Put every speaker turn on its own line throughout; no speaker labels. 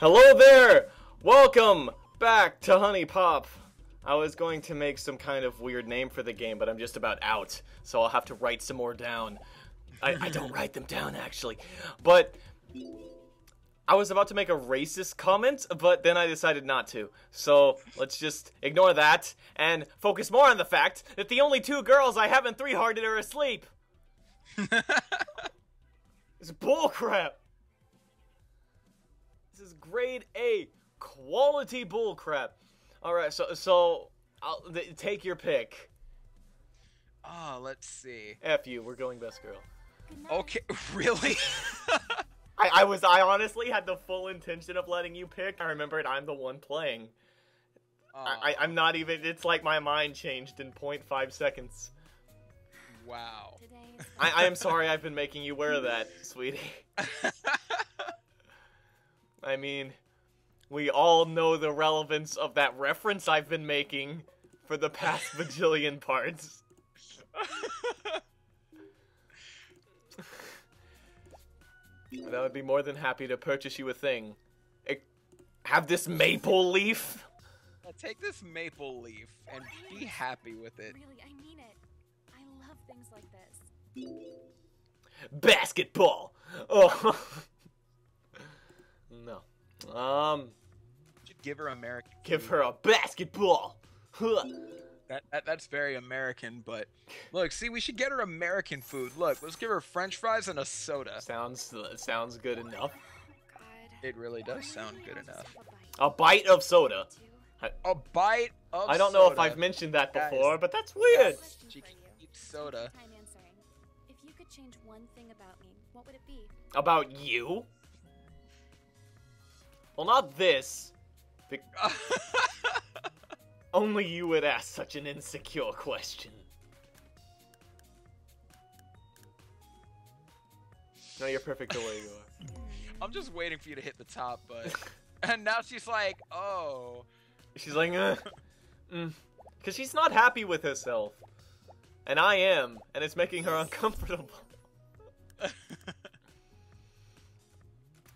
Hello there! Welcome back to HuniePop. I was going to make some kind of weird name for the game, but I'm just about out, so I'll have to write some more down. I, I don't write them down, actually. But I was about to make a racist comment, but then I decided not to. So let's just ignore that and focus more on the fact that the only two girls I haven't three hearted are asleep. it's bullcrap. This grade A quality bullcrap. All right, so so I'll th- take your pick.
Oh, let's see.
F you, we're going best girl.
Okay, really?
I, I was I honestly had the full intention of letting you pick. I remembered I'm the one playing. I, I, I'm not even. It's like my mind changed in 0.5 seconds.
wow.
I, I am sorry I've been making you wear that, sweetie. I mean, we all know the relevance of that reference I've been making for the past bajillion parts. And I would be more than happy to purchase you a thing. Have this maple leaf?
Now take this maple leaf and be happy with it.
Really, I mean it. I love things like this.
Basketball! Oh. No. Um,
should give her American.
give her a basketball!
That, that that's very American, but look, see, we should get her American food. Look, let's give her French fries and a soda.
Sounds sounds good enough.
God.
It really does sound good enough.
a
A bite of soda.
A bite of.
I don't know if. I've mentioned that
That is-
before, but that's weird.
She can eat soda.
If you could change one thing about me, what would it be?
About you? Well, not this. Only you would ask such an insecure question. No, you're perfect the way you are.
I'm just waiting for you to hit the top, but. And now she's like, oh.
She's like, uh, mm. Cause she's not happy with herself. And I am, and it's making her uncomfortable.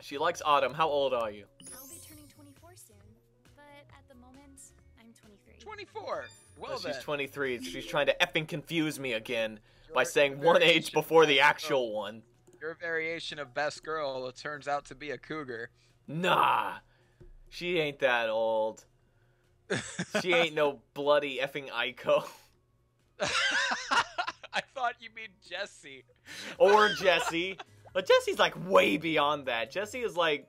She likes autumn. How old are you?
24.
Well
Oh,
then.
she's 23. She's trying to effing confuse me again by saying one age before the actual
girl-
one.
Your variation of best girl turns out to be a cougar.
Nah, she ain't that old. She ain't no bloody effing Aiko
I thought you mean Jessie.
or Jessie. But Jessie's like way beyond that. Jessie is like,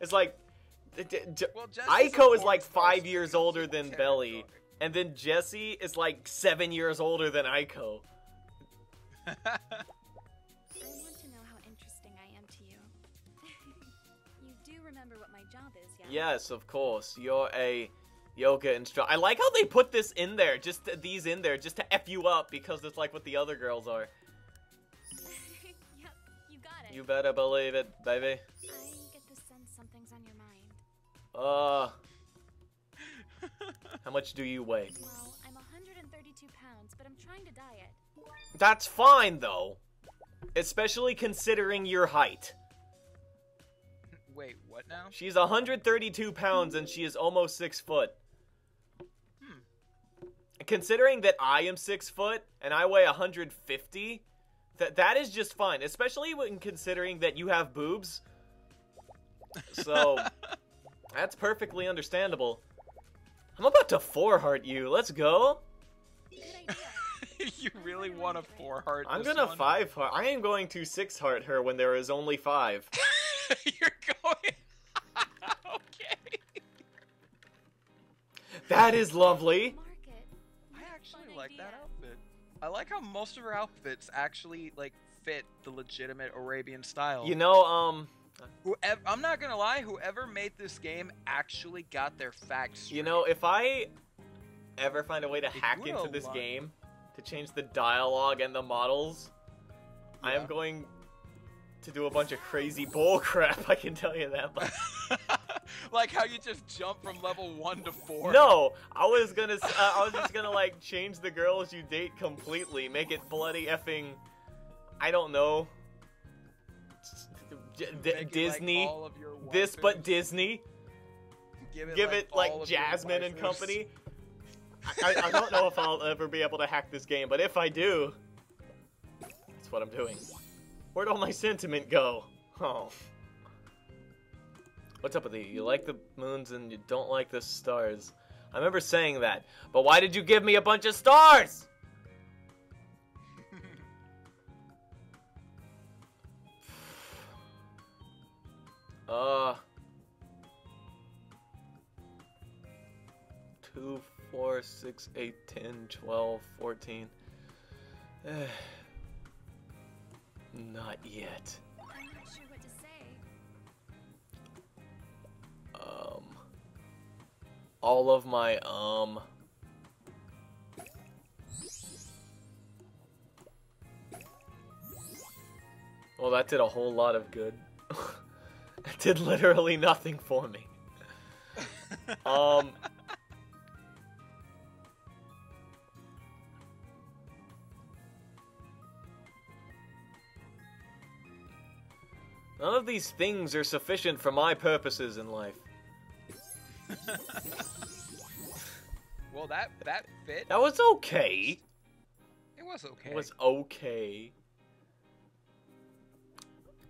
it's like,
Well,
Aiko is like five years older than. Beli, and then Jessie is like seven years older than Aiko.
I want to know how interesting I am to you. you do remember what my job is, yeah?
Yes, of course. You're a yoga instructor. I like how they put this in there, just these in there, just to f you up because it's like what the other girls are.
yep, you got it.
You better believe it, baby.
I get the sense something's on your mind.
Uh, how much do you weigh?
Well, I'm 132 pounds, but I'm trying to diet.
That's fine though, especially considering your height.
Wait, what now?
She's 132 pounds and she is almost six foot.
Hmm.
Considering that I am six foot and I weigh 150, that that is just fine. Especially when considering that you have boobs. So that's perfectly understandable. I'm about to four heart you. Let's go.
You really want a four heart?
I'm gonna
one?
five heart. I am going to six heart her when there is only five.
You're going. okay.
That is lovely.
I actually like that outfit. I like how most of her outfits actually like fit the legitimate Arabian style.
You know, um,
Whoever, I'm not gonna lie, whoever made this game actually got their facts straight.
You know, if I ever find a way to
They
hack into this
lot.
game to change the dialogue and the models, I am going to do a bunch of crazy bull crap. I can tell you that.
Like how you just jump from level one to four.
no, I was gonna. Uh, I was just gonna like change the girls you date completely, make it bloody effing. I don't know. D-
like
Disney.
your
this, but. Disney.
Give it
Give
like,
it like
all of your
Jasmine and company. I, I don't know if I'll ever be able to hack this game, but if I do, that's what I'm doing. Where'd all my sentiment go? Oh. What's up with you? You like the moons and you don't like the stars. I remember saying that, but why did you give me a bunch of stars? Uh. Two, four, six, eight, ten, twelve, fourteen. Not yet.
I'm not sure what to say.
Um. All of my, um. Well, that did a whole lot of good. did literally nothing for me. Um. None of these things are sufficient for my purposes in life.
well, that that fit.
That was okay.
It was okay.
It was okay.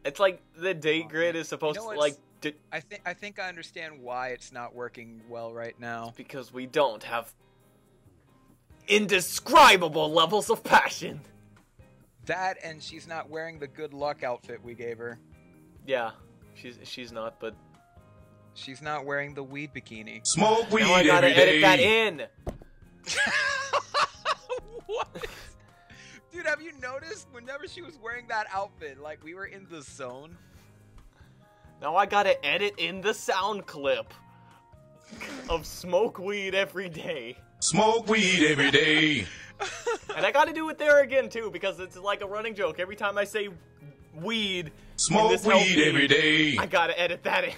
It's like the date
Aw,
grid
man.
is supposed
You know
to like d-
I think I think I understand why it's not working well right now.
because we don't have indescribable levels of passion.
That and she's not wearing the good luck outfit we gave her.
Yeah, she's she's not, but
She's not wearing the weed bikini.
Smoke weed
now I gotta
every
edit
day.
that in.
have you noticed whenever she was wearing that outfit, like we were in the zone?
Now I gotta edit in the sound clip of smoke weed every day.
Smoke weed every day.
And I gotta do it there again too, because it's like a running joke. Every time I say weed,
Smoke
this
weed
LP,
every day.
I gotta edit that in.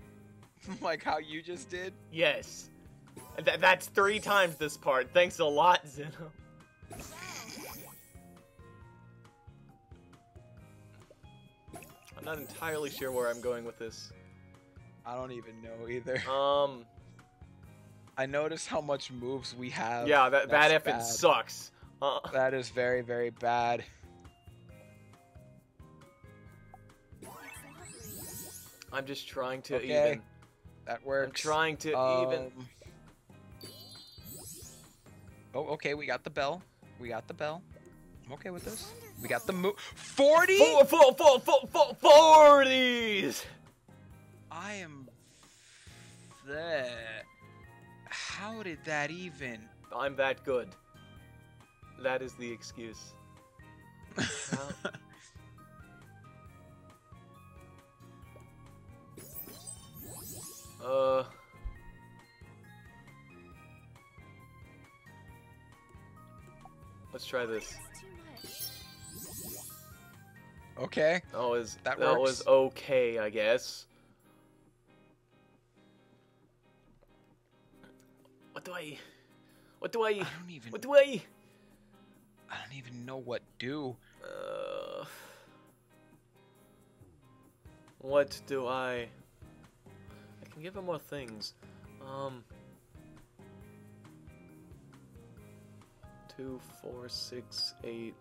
like how you just did?
Yes. Th- that's three times this part. Thanks a lot, Zeno. I'm not entirely sure where I'm going with this.
I don't even know either.
Um,
I noticed how much moves we have.
yeah, that that
That's
effing
bad.
sucks. Uh,
That is very, very bad.
I'm just trying to
Okay.
even.
That works.
I'm trying to even.
Um, Oh, okay, we got the bell. We got the bell. I'm okay with this. We got the move. 40?
Four, four, four, four, four.
I am there. How did that even?
I'm that good. That is the excuse. Well, Uh. Let's try this.
That's too much.
okay.
That was
That
that,
works.
was okay, I guess. What do I? What do I?
I don't even.
What do I?
I don't even know what do.
Uh, what do I? I can give him more things. Um. Two, four, six, eight.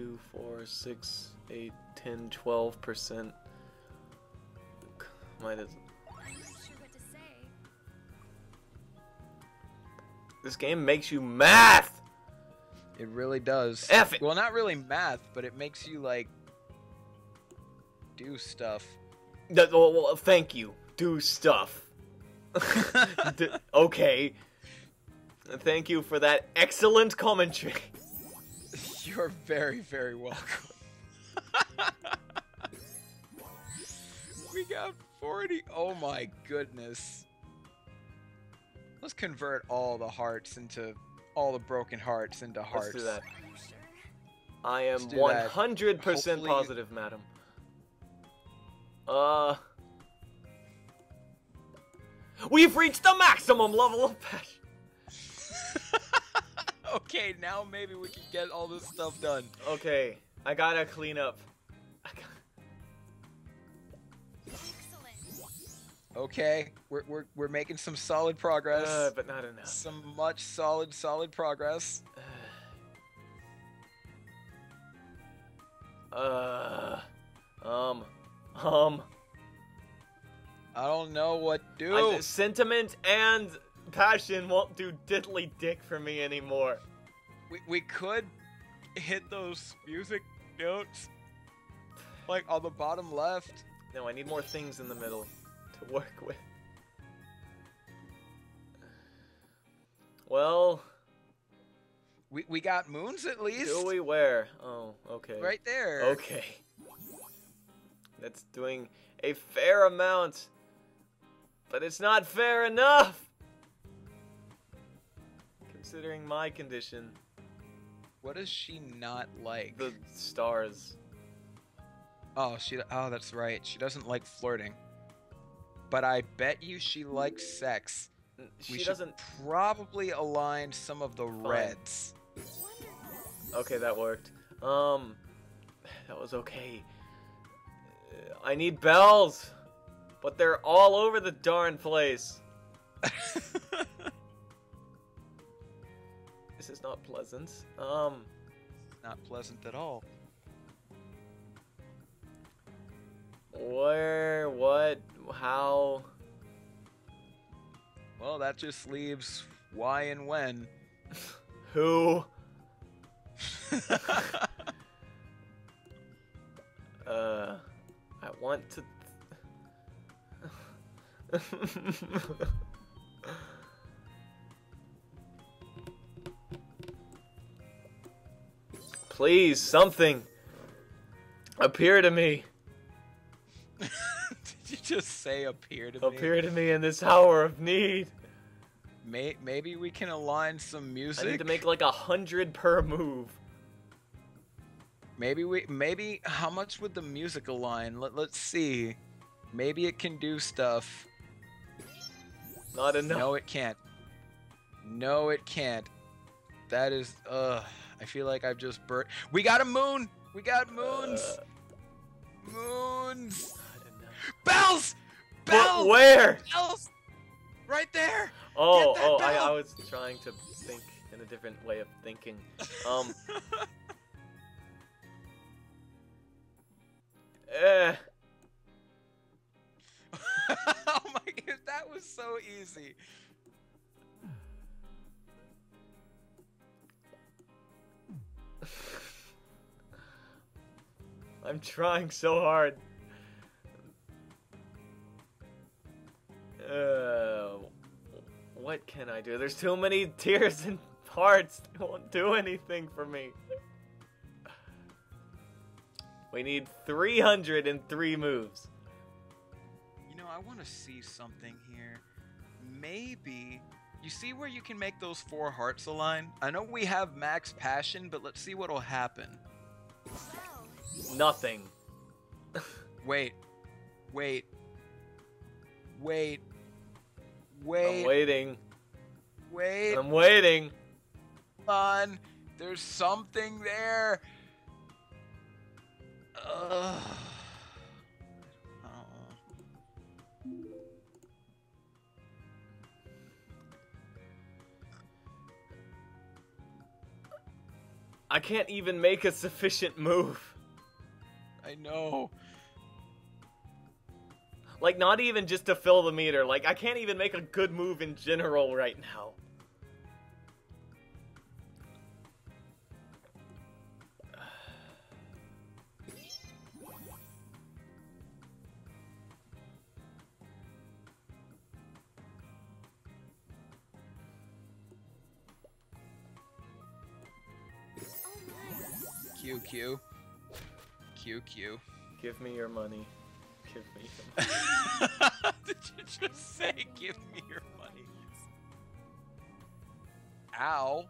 Two, four, six, eight, ten, twelve percent. Might as.
Sure what to say.
This game makes you math.
It really does.
F it.
Well, not really math, but it makes you like do stuff.
Well, well, thank you. Do stuff. D- okay. Thank you for that excellent commentary.
You're very, very welcome. we got 40. Oh my goodness. Let's convert all the hearts into all the broken hearts into hearts.
Let's do that.
Are you?
I am
Let's do that.
100%
Hopefully-
positive, madam. Uh. We've reached the maximum level of passion.
okay, now maybe we can get all this stuff done.
Okay. I gotta clean up. I got-
Excellent.
Okay, we're we're we're making some solid progress.
Uh, but not enough.
some much solid solid progress.
Uh, um, um.
I don't know what to do.
I, sentiment and passion won't do diddly dick for me anymore.
we, we could hit those music notes like on the bottom left.
No, I need more things in the middle to work with. Well,
We, we got moons at least.
do we where? Oh, okay.
Right there.
Okay. That's doing a fair amount. But it's not fair enough! Considering my condition.
What does she not like?
The stars.
Oh, she. Oh, that's right. She doesn't like flirting. But I bet you she likes sex.
N-
we
She doesn't.
probably align some of the
Fine.
reds.
Okay, that worked. Um, that was okay. I need bells, but they're all over the darn place. This is not pleasant. Um,
Not pleasant at all.
where, what, how?
Well, that just leaves why and when.
Who? Uh, I want to. Please, something appear to me.
Did you just say appear to me?
Appear to me in this hour of need.
May- maybe we can align some music.
I need to make like a hundred per move.
Maybe we. Maybe how much would the music align? Let Let's see. Maybe it can do stuff.
Not enough.
No, it can't. No, it can't. That is. Ugh. I feel like I've just burnt. We got a moon. We got moons.
Uh,
moons.
enough.
Bells.
But
Bells.
where?
Bells. Right there.
Oh, oh, I. I was trying to think in a different way of thinking. Um. eh.
oh my that was so easy.
I'm trying so hard. Uh, what can I do? There's too many tears and hearts. They won't do anything for me. We need 303 moves.
You know, I want to see something here. Maybe. You see where you can make those four hearts align? I know we have max passion, but let's see what'll happen.
Nothing.
Wait. Wait. Wait. Wait.
I'm waiting.
Wait.
I'm waiting.
Come on. There's something there. Ugh.
I can't even make a sufficient move.
I know.
Like, not even just to fill the meter. Like, I can't even make a good move in general right now.
Q Q. Q.
Give me your money. Give me your money.
Did you just say give me your money? Ow.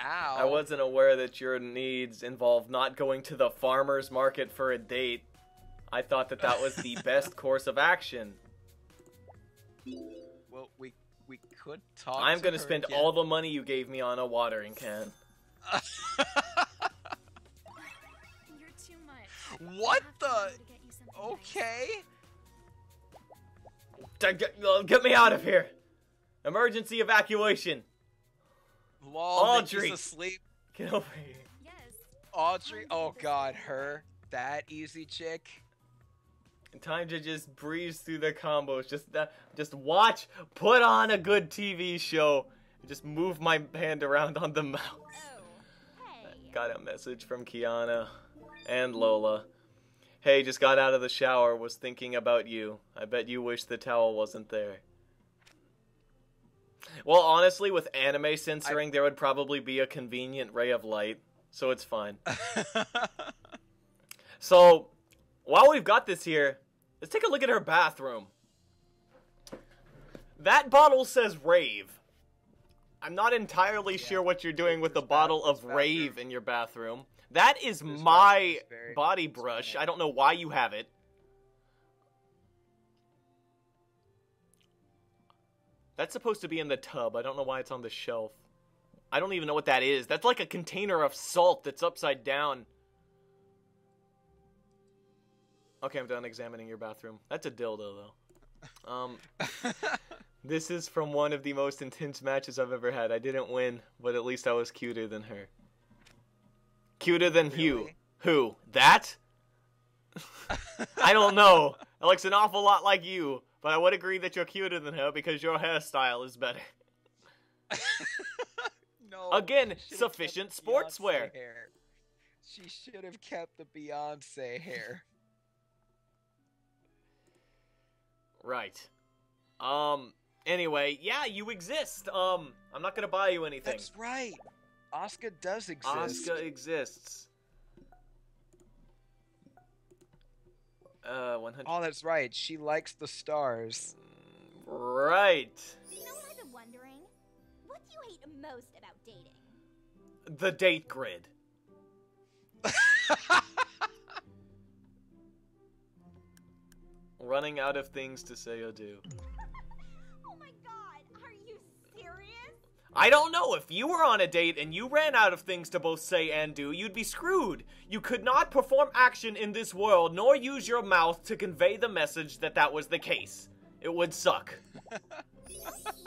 Ow.
I wasn't aware that your needs involved not going to the farmer's market for a date. I thought that that was the best course of action.
Well, we we could talk.
I'm
to
gonna spend
again.
all the money you gave me on a watering can.
What the?
be able to get you something nice.
Okay.
Get, get- get me out of here! Emergency evacuation!
Lol,
Audrey.
Nikki's asleep.
Get over here.
Yes.
Audrey. Oh God, her. That easy chick.
Time to just breeze through the combos. Just that, just watch, put on a good TV show, and just move my hand around on the mouse.
Oh, hey.
Got a message from Kyanna and Lola. Hey, just got out of the shower, was thinking about you. I bet you wish the towel wasn't there. Well, honestly, with anime censoring, there would probably be a convenient ray of light, so it's fine. So, while we've got this here, let's take a look at her bathroom. That bottle says rave. I'm not entirely sure what you're doing with the bottle of rave in your bathroom. That is
This
my
is
body brush. I don't know why you have it. That's supposed to be in the tub. I don't know why it's on the shelf. I don't even know what that is. That's like a container of salt that's upside down. Okay, I'm done examining your bathroom. That's a dildo, though. Um, this is from one of the most intense matches I've ever had. I didn't win, but at least I was cuter than her. Cuter than you.
Really?
Who? That? I don't know. It looks an awful lot like you, but I would agree that you're cuter than her because your hairstyle is better.
no.
Again, sufficient sportswear.
Hair. She should have kept the Beyonce hair.
Right. Um. Anyway, yeah, you exist. Um, I'm not gonna buy you anything.
That's right. Oscar does exist.
Asuka exists. Uh, 100.
Oh, that's right. She likes the stars.
Right.
You know what I've been wondering? What do you hate most about dating?
The date grid. Running out of things to say or do. I don't know. If you were on a date and you ran out of things to both say and do, you'd be screwed. You could not perform action in this world nor use your mouth to convey the message that that was the case. It would suck.
You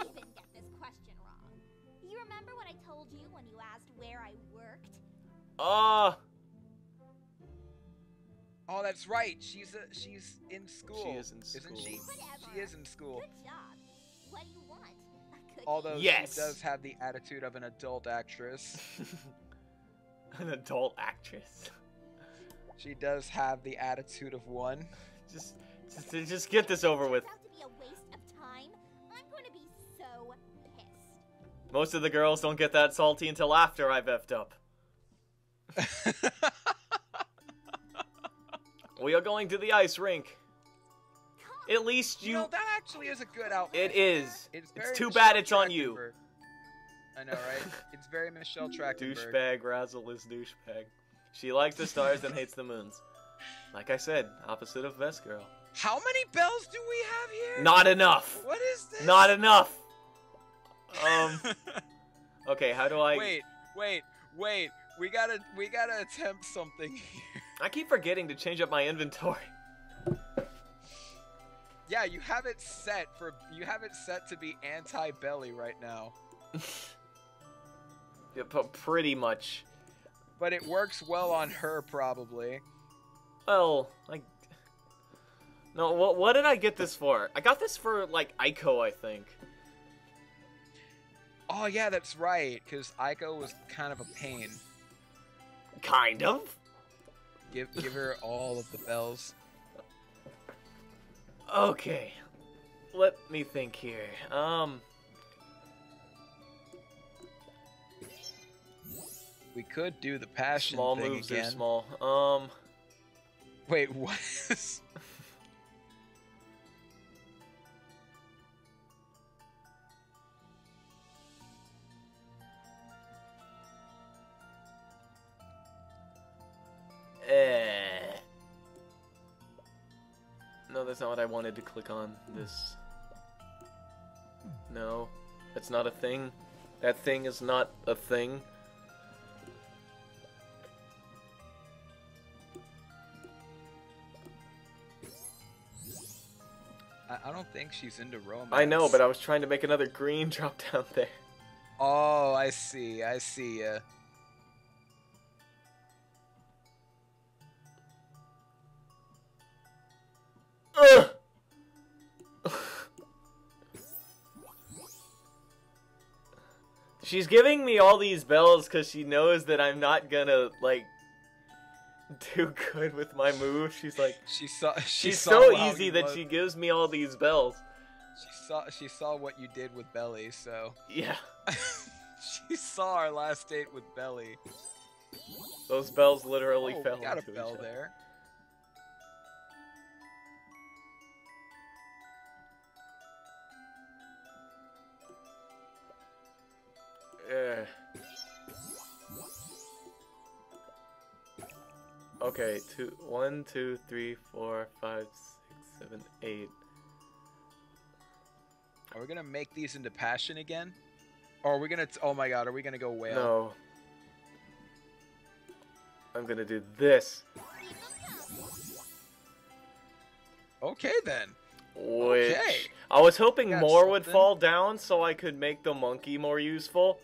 even get this question wrong. You remember what I told you when you asked where I worked?
Uh,
Oh, that's right. She's a, she's in school.
She is in
Isn't
school.
she?
Whatever.
She is in school.
Good job.
Although
Yes.
she does have the attitude of an adult actress.
an adult actress.
She does have the attitude of one.
Just, just, just get this over with.
Turns out to be a waste of time. I'm going to be so.
Most of the girls don't get that salty until after I've effed up. We are going to the ice rink. At least
you
you.
know, that actually is a good outfit.
It is.
It's,
It's too
Michelle
bad it's on you.
I know, right? It's very Michelle Trachtenberg.
Douchebag Razzle is douchebag. She likes the stars and hates the moons. Like I said, opposite of Best Girl.
How many bells do we have here?
Not enough.
What is this?
Not enough. Um. Okay, how do I?
wait, wait, wait. We gotta, we gotta attempt something here.
I keep forgetting to change up my inventory.
Yeah, you have it set for, you have it set to be anti-Beli right now.
Yeah, p- pretty much.
But it works well on her, probably.
Well, like. No, what what did I get this for? I got this for like Aiko, I think.
Oh yeah, that's right. Because Aiko was kind of a pain.
Kind of.
Give, give her all of the bells.
Okay. Let me think here. Um.
We could do the passion
Small
thing
moves
again.
are small. Um.
Wait, what?
Eh. No, that's not what I wanted to click on. This. No. That's not a thing. That thing is not a thing.
I, I don't think she's into romance.
I know, but I was trying to make another green drop down there.
Oh, I see. I see. Uh...
She's giving me all these bells because she knows that I'm not gonna, like, do good with my move. She's like,
she saw. She
she's
saw
so easy that
was-
she gives me all these bells.
She saw. She saw what you did with Beli. So
Yeah,
she saw our last date with Beli.
those bells literally
oh,
fell
we got a
into
bell
each other.
there.
Okay, two, one, two, three, four, five, six, seven, eight.
Are we gonna make these into passion again? Or are we gonna? T- oh my god, are we gonna go whale?
No. I'm gonna do this,
Okay then.
which
Okay.
I was hoping more would fall down so I could make the monkey more useful.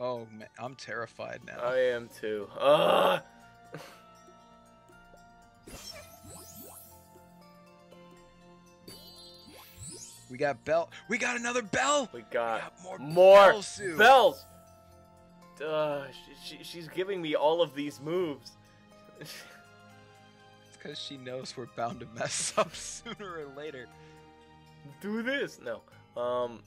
Oh man, I'm terrified now.
I am too. Ugh!
we got bell. We got another bell.
We
We
got
got more,
more
bell soup.
bells. Uh, she, she, she's giving me all of these moves.
It's because she knows we're bound to mess up sooner or later.
do this. No. Um.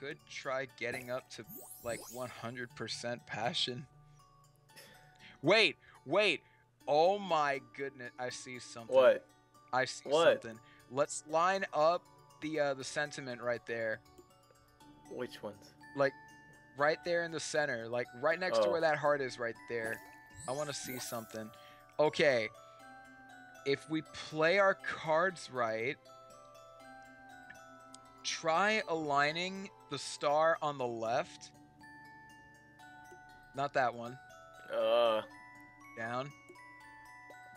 Could try getting up to like 100% passion. Wait, wait. Oh my goodness, I see something.
What?
I see
What?
something. Let's line up the uh, the sentiment right there.
Which ones?
Like right there in the center, like right next to
Oh.
where that heart is right there. I want to see something. Okay. If we play our cards right, try aligning the star on the left. Not that one.
Uh,
Down.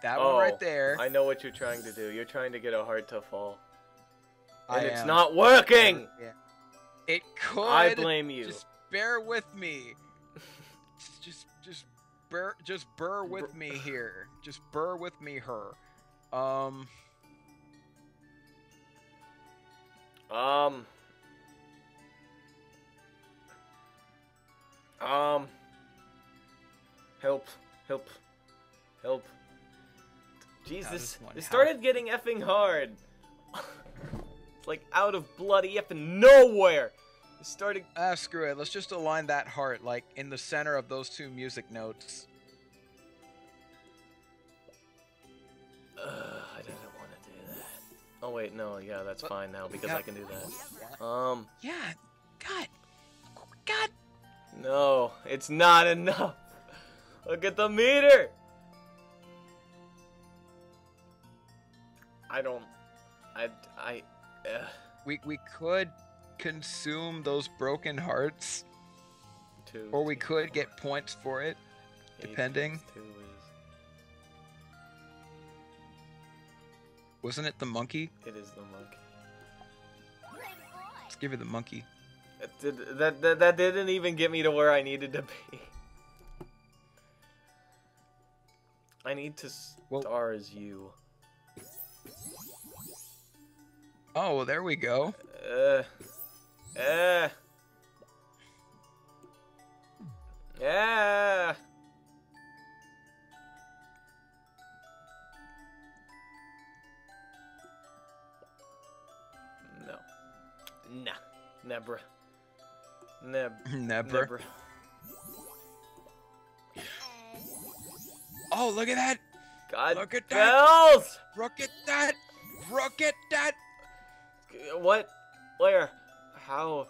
That
oh,
one right there.
I know what you're trying to do. You're trying to get a heart to fall,
I
and it's
am.
not working.
Yeah. It could.
I blame you.
Just bear with me. just, just, just bear, just burr with me here. Just burr with me, her. Um,
Um. Um. Help! Help! Help! Jeez,
How
this
does one
it
help?
started getting effing hard. it's like out of bloody effing nowhere. It started.
ah, screw it. Let's just align that heart like in the center of those two music notes.
Ugh, Oh wait, no, yeah, that's
But-
fine now because
yeah.
I can do that. Um,
Yeah. God. God.
no, it's not enough. Look at the meter. I don't. I. I. Uh,
We we could consume those broken hearts,
two.
or we could get points for it. depending.
Two
Wasn't it the monkey?
It is the monkey.
Let's give her the monkey.
That, did, that, that that didn't even get me to where I needed to be. I need to
Well-
star as you.
Oh, well, there we go.
Uh. Uh. Yeah. Nah. Never. Neb.
Never.
Never.
Oh, look at that!
God.
Look at that.
bells!
Look at that! Look at that!
What? Where? How?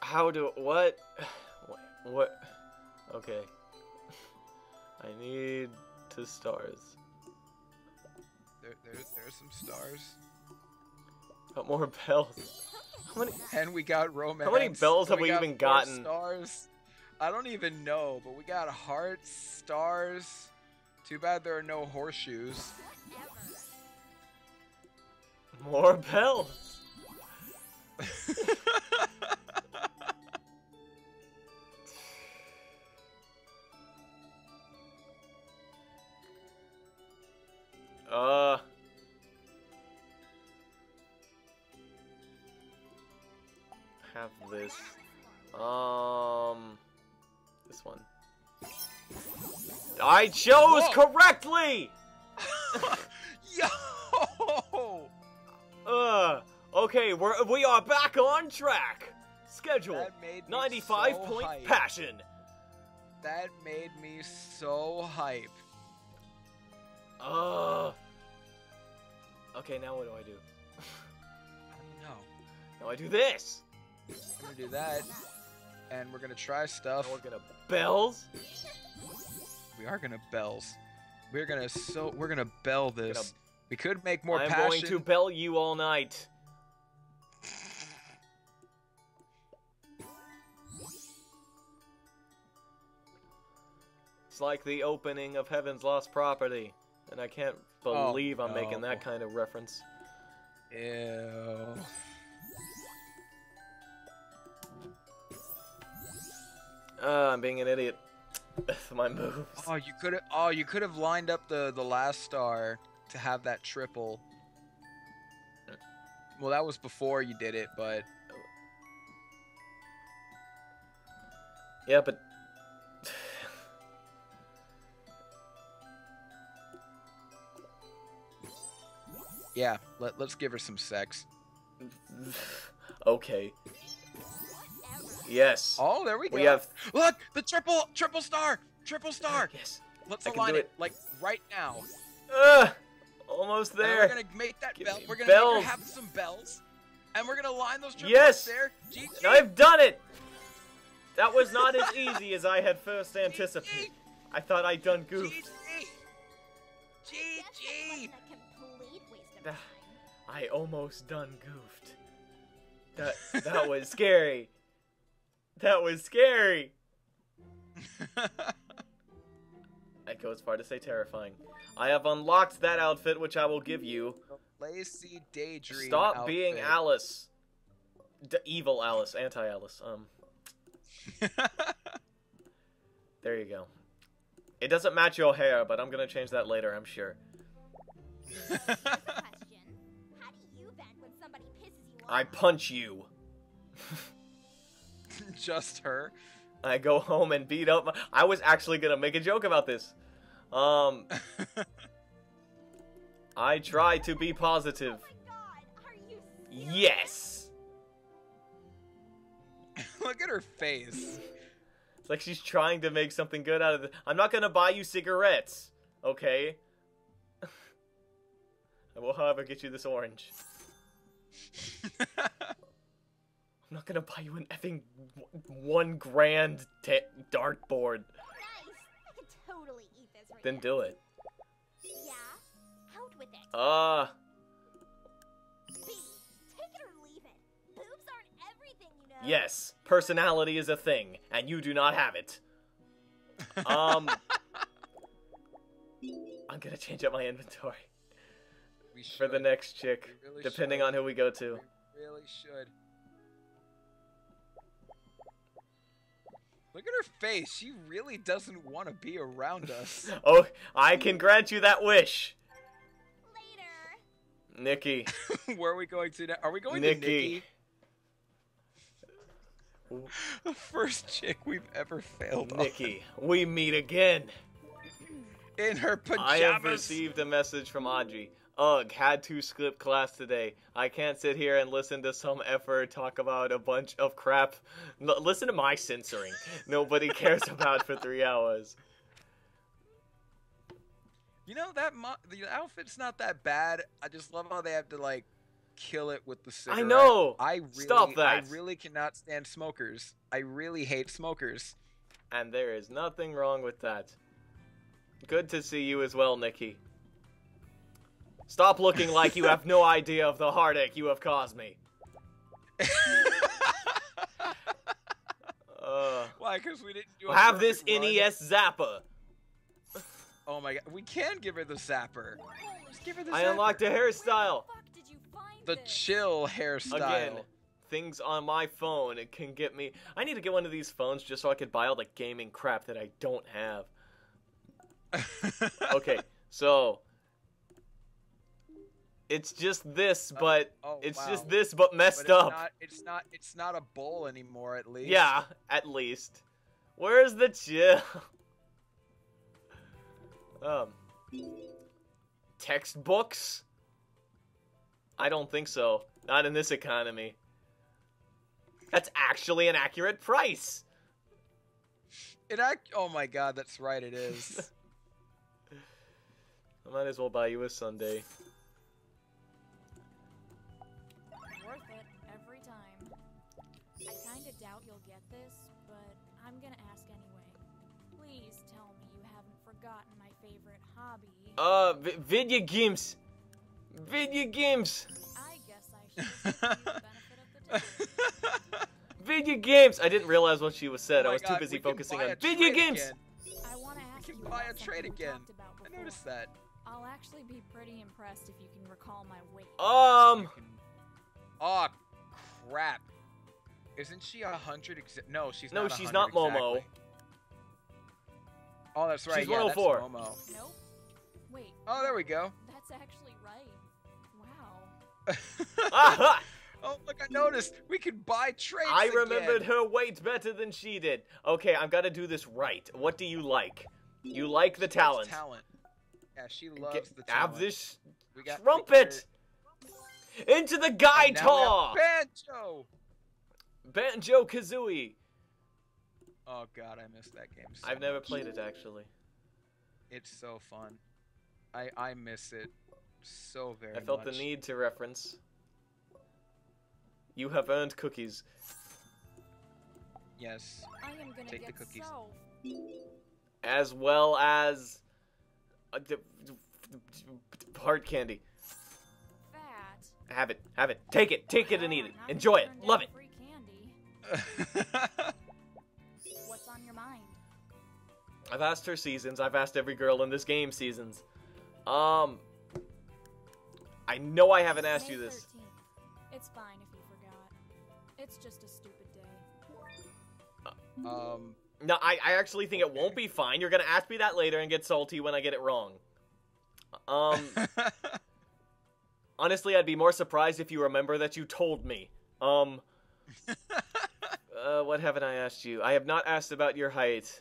How do? What? What? Okay. I need two stars.
There, there, there's some stars.
Got more bells. How many?
And we got romance.
How many bells have
and
we
got
even gotten?
Stars. I don't even know, but we got hearts, stars. Too bad there are no horseshoes.
More bells. I chose
Whoa.
correctly!
Yo!
Uh. Okay, we're we are back on track. Schedule.
That made me
95
so
point
hype.
passion.
That made me so hype.
Uh. Okay, now what do I do?
I don't know.
Now I do this.
We're gonna do that, and we're gonna try
Now
stuff.
we're gonna bells.
We are gonna bells. We're gonna so we're gonna bell this.
Gonna-
we could make more
I'm
passion.
going to bell you all night. It's like the opening of Heaven's Lost Property, and I can't
Oh,
believe I'm making that kind of reference.
Ew.
Uh, I'm being an idiot. My moves.
Oh, you could have. Oh, you could have lined up the the last star to have that triple. Well, that was before you did it, but
Yeah, but
yeah. Let Let's give her some sex.
okay. Yes.
Oh, there we go.
we have.
Look, the triple triple star, triple star.
Yes.
Let's
I
align it.
it.
like right now.
Uh, almost
And
there.
we're gonna make that
Give
bell. We're gonna
bells.
make her have some bells, and we're gonna line those triples
Yes.
there. GG.
I've done it! That was not as easy as I had first anticipated. I thought I'd done
GG.
goofed.
GG.
wasn't a complete waste of time.
I almost done goofed. That that was scary. That was scary. I'd go as far to say terrifying. I have unlocked that outfit, which I will give you.
Lacy daydream.
Stop being. Alice. D- evil Alice, anti-Alice. Um, there you go. It doesn't match your hair, but I'm gonna change that later. I'm sure. I punch question.
Just her.
I go home and beat up. My... I was actually gonna make a joke about this. Um, I try to be positive.
Oh my god, are you serious?
Yes.
Look at her face.
It's like she's trying to make something good out of it. I'm not gonna buy you cigarettes, okay? I will, however, get you this orange. I'm not gonna buy you an effing w- one grand ta dartboard.
Nice. I could totally eat this right
Then
now.
do it.
Yeah? Out with it.
Uh,
B. Take it or leave it. Boobs aren't everything, you know.
yes, personality is a thing, and you do not have it. Um, I'm gonna change up my inventory
We
for the next chick,
really
depending
should.
on who we go to.
We really should. Look at her face. She really doesn't want to be around us.
Oh, I can grant you that wish,
Later.
Nikki.
Where are we going to now? Are we going
Nikki.
to Nikki? The first chick we've ever failed on.
Nikki, we meet again.
In her pajamas.
I have received a message from Audrey. Ugh, had to skip class today. I can't sit here and listen to some effort talk about a bunch of crap. N- listen to my censoring. Nobody cares about for three hours.
You know that mo- the outfit's not that bad. I just love how they have to like kill it with the cigarette.
know!
I really,
Stop
I really cannot stand smokers. I really hate smokers.
And there is nothing wrong with that. Good to see you as well, Nikki. Stop looking like you have no idea of the heartache you have caused me. Uh,
Why? Because we didn't do. a
have this
run?
NES Zapper.
Oh my god, we can give her the zapper. Just give her the
I
zapper.
unlocked a hairstyle.
Fuck did you find
the chill hairstyle.
Again, things on my phone it can get me. I need to get one of these phones just so I could buy all the gaming crap that I don't have. Okay, so it's just this,
Uh,
but
oh,
it's
wow.
just this, but
But
messed
it's
up.
Not, it's not. It's not a bowl anymore. At least.
Yeah, at least. Where's the chill? um, textbooks? I don't think so. Not in this economy. That's actually an accurate price.
It act. Oh my god, that's right. It is.
I might as well buy you a Sunday. Uh, video games. Video games.
I guess I should give you the benefit of the doubt.
Video games. I didn't realize what she was said.
Oh
I
my
was too busy focusing on video games.
again.
I wanna ask
can
you
buy a trade again. I noticed that.
I'll actually be pretty impressed if you can recall my weight.
Um,
You Oh crap! Isn't she a hundred? Exa- no, she's
No,
not.
she's not Momo.
exactly. Oh, that's right.
She's
yeah,
104.
That's Momo.
Nope. Wait.
Oh, there we go.
That's actually right. Wow.
aha!
oh, look! I noticed. We can buy traits.
I
again.
remembered her weight better than she did. Okay, I've got to do this right. What do you like? You like the
She
talent.
Talent. Yeah, she loves
Get-
the talent.
have this
We got
trumpet into the
And now
guitar.
Banjo.
Banjo Kazooie.
Oh god, I missed that game. So
I've never
much.
played it actually.
It's so fun. I I miss it so very much.
I felt
much.
the need to reference. You have earned cookies.
Yes.
I am gonna
Take the
get
cookies.
so
as well as uh, d- d- d- heart candy.
fat.
Have it, have it, take it, take it and eat it. Enjoy it, love it.
Free candy. What's on your mind?
I've asked her seasons. I've asked every girl in this game seasons. Um, I know I haven't asked
May
you this.
13th. It's fine if you forgot. It's just a stupid day.
um.
No, I, I actually think it won't be fine. You're gonna ask me that later and get salty when I get it wrong. Um, honestly, I'd be more surprised if you remember that you told me. Um, uh, what haven't I asked you? I have not asked about your height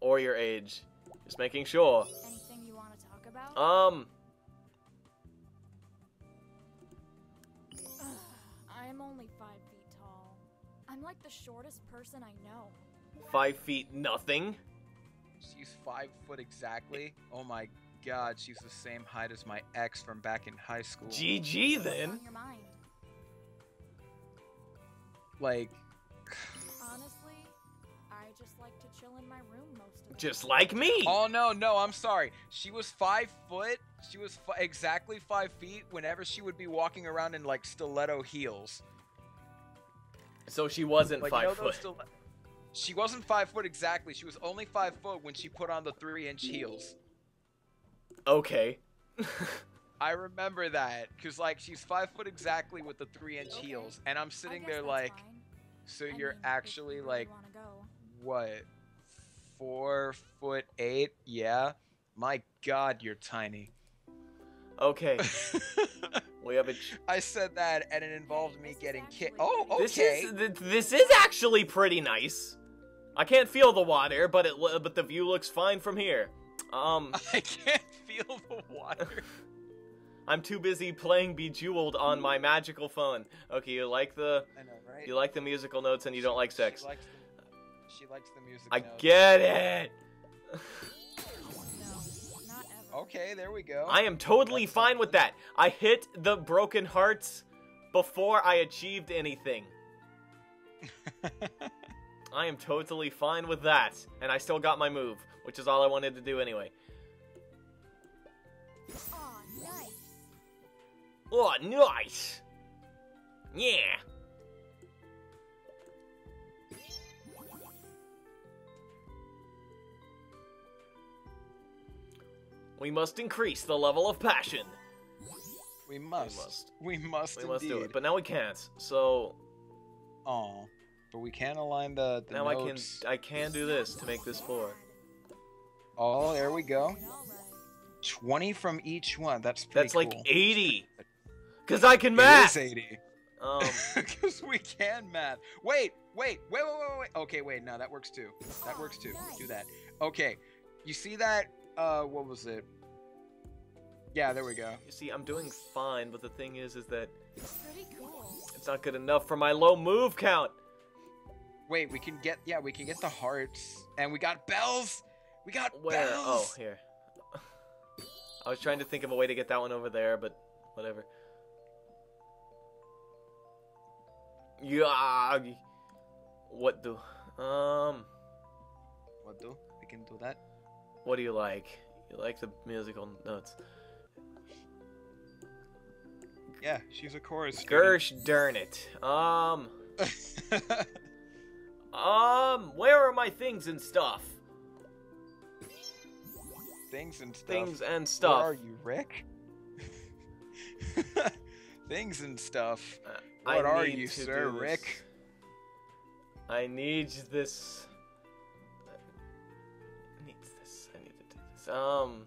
or your age. Just making sure.
About?
Um,
Ugh, I am only five feet tall. I'm like the shortest person I know.
five feet nothing.
She's five foot exactly. Oh my god, she's the same height as my ex from back in high school.
GG then.
on your mind?
Like,
Honestly, I just like to chill in my room most of the
Just like me.
oh no, no, I'm sorry. She was five foot. She was fi- exactly five feet whenever she would be walking around in like stiletto heels.
So she wasn't
Like,
five
you know
foot.
stile- she wasn't five foot exactly. She was only five foot when she put on the three inch heels.
Okay.
I remember that because like she's five foot exactly with the three inch
Okay.
heels, and I'm sitting there like,
fine.
so
I
you're
mean,
actually
you really
like
go.
what, four foot eight? Yeah. My God, you're tiny.
Okay. We have a. ch-
I said that, and it involved me
This
getting kicked. Oh, okay.
This is th- this is actually pretty nice. I can't feel the water, but it but the view looks fine from here. Um,
I can't feel the water.
I'm too busy playing Bejeweled on my magical phone. Okay, you like the
I know, right?
you like the musical notes and you don't like sex.
She likes the, she likes the music.
I
notes.
get it.
No.
Okay, there we go.
I am totally
That's
fine with that. I hit the broken hearts before I achieved anything. I am totally fine with that. And I still got my move, which is all I wanted to do anyway.
Aw, nice.
Oh, nice! Yeah! We must increase the level of passion.
We must.
We must.
We must.
We must do it, but now we can't. So
Oh. But we can align the, the
now I can. I can do this to make this four.
Oh, there we go. 20 from each one. That's pretty
That's like 80. Cause I can
It
math.
is 80.
Um,
Because we can math. Wait, wait, wait, wait, wait, wait. Okay, wait, no, that works too. That works too. Do that. Okay. You see that? Uh, what was it? Yeah, there we go.
you see, I'm doing fine, but the thing is, is that
cool.
it's not good enough for my low move count.
Wait, we can get, yeah, we can get the hearts. And we got bells! We got
Where? Oh, here. I was trying to think of a way to get that one over there, but whatever. Yeah. What do? Um.
What do? We can do that.
What do you like? You like the musical notes?
Yeah, she's a chorus.
Gersh darn it. Um. Um. Where are my things and stuff?
Things and stuff.
Things and
Where
stuff.
are you, Rick? Things and stuff.
Uh,
What
I
are you, sir,
this.
Rick?
I need this. To. Um.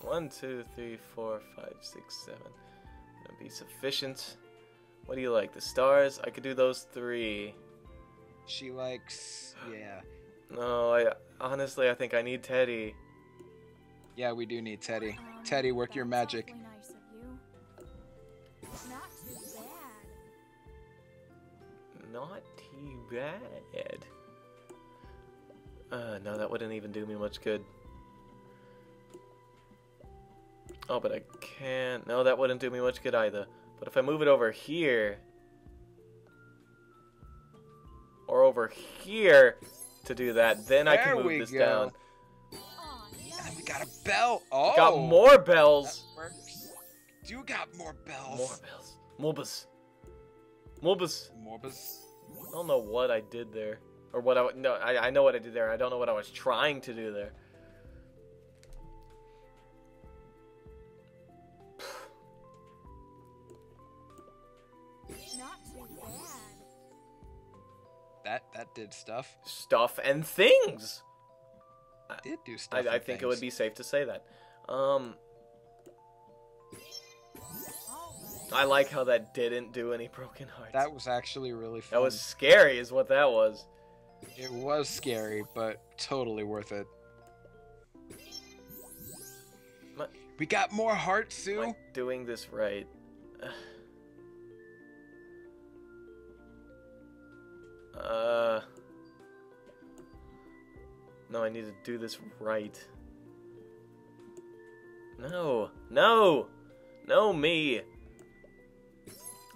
One, two, three, four, five, six, seven. That'd be sufficient. What do you like? The stars? I could do those three.
She likes. Yeah.
No, I honestly I think I need Teddy.
Yeah, we do need Teddy.
Um,
Teddy, work your magic.
nice you. Not too bad.
Not too bad. Uh, no, that wouldn't even do me much good. Oh, but I can't. No, that wouldn't do me much good either. But if I move it over here, or over here to do that, then I can move
we
this
go.
down.
Aw,
And then we got a bell. Oh!
Got more bells.
That works. You got more bells.
More bells. Mobus. Mobus.
Morbus.
I don't know what I did there. Or what I w- no, I, I know what I did there. I don't know what I was trying to do there.
Not too bad.
That that did stuff.
Stuff and things.
Did do
I,
stuff.
I
and
think it would be safe to say that. Um, I like how that didn't do any broken hearts.
That was actually really fun.
that was scary, is what that was.
It was scary, but totally worth it.
My-
We got more hearts, Sue.
Doing this right? Uh. No, I need to do this right. No, no, no, me.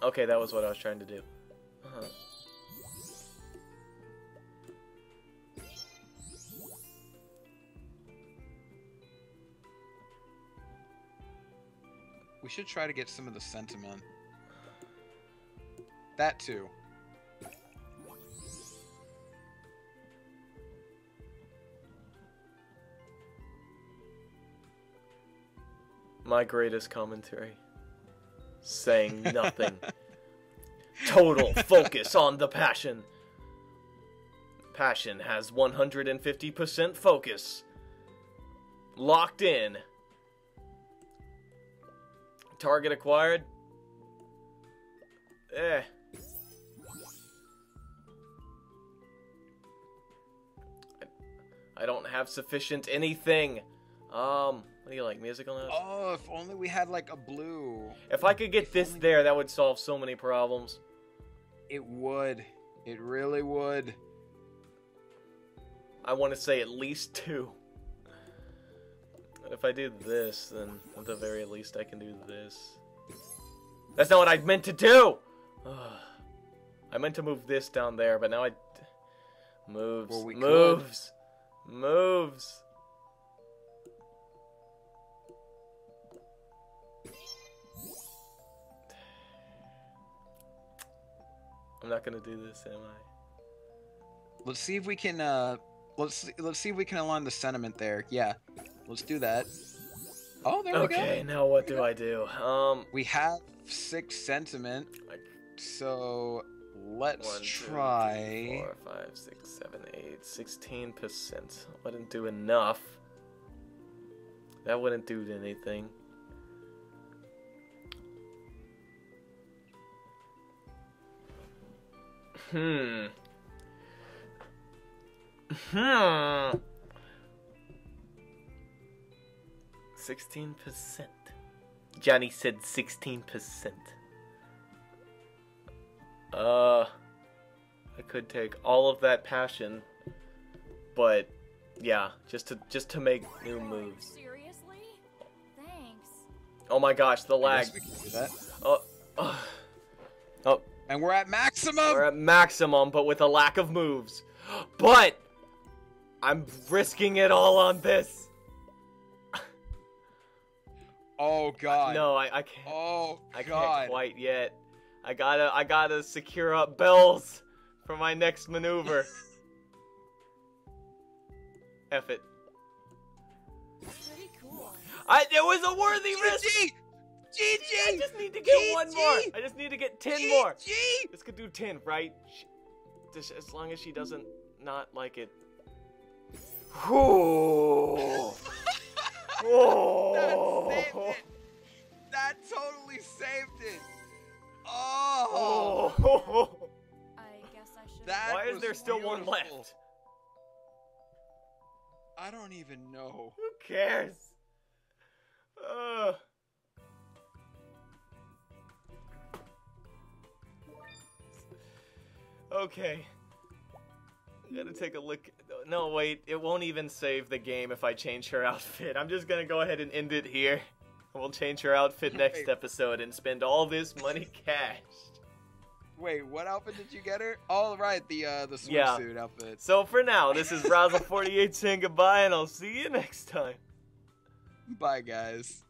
Okay, that was what I was trying to do. Uh-huh.
We should try to get some of the sentiment. That too.
My greatest commentary. Saying nothing. Total focus on the passion. Passion has 150% focus. Locked in. Target acquired. Eh. I don't have sufficient anything. Um, what do you like? Musical notes?
Oh, if only we had like a blue.
If I could get
If
this there, that would solve so many problems.
It would. It really would.
I want to say at least two. If I do this, then at the very least I can do this. That's not what I meant to do! Ugh. I meant to move this down there, but now I moves,
Well, we could.
moves, moves. I'm not gonna do this, am I?
Let's see if we can. Uh, let's let's see if we can align the sentiment there. Yeah, let's do that. Oh, there
Okay,
we go.
Okay, now what do I do? Um,
We have six sentiment, so let's
one, two, three,
try.
four, five, six, seven, eight, sixteen percent. Wouldn't do enough. That wouldn't do anything. Hmm. Hmm. Sixteen percent. Johnny said sixteen percent. Uh, I could take all of that passion, but yeah, just to just to make new moves.
Seriously? Thanks.
Oh my gosh, the
I
lag.
guess we can do that.
Oh, oh, oh,
And we're at maximum.
we're at maximum, but with a lack of moves. But I'm risking it all on this.
Oh god.
No, I, I can't.
Oh
I
god.
can't quite yet. I gotta I gotta secure up bells for my next maneuver. F it.
Pretty cool.
I it was a worthy risk.
GG.
I
GG.
just need to get one more.
GG.
I just need to get ten more.
GG.
This could do ten, right? Sh- Just as long as she doesn't not like it. Whew. Oh.
That saved it. That totally saved it. Oh.
Oh.
I guess I should.
That
Why is there still one left?
I don't even know.
Who cares? Uh. Okay. I gotta take a look. No, wait. It won't even save the game if I change her outfit. I'm just gonna go ahead and end it here. We'll change her outfit next
Wait.
episode and spend all this money cash.
Wait, what outfit did you get her? Oh, right, the uh, the
Yeah.
swimsuit outfit.
So for now, this is Razzle48 saying goodbye, and I'll see you next time.
Bye, guys.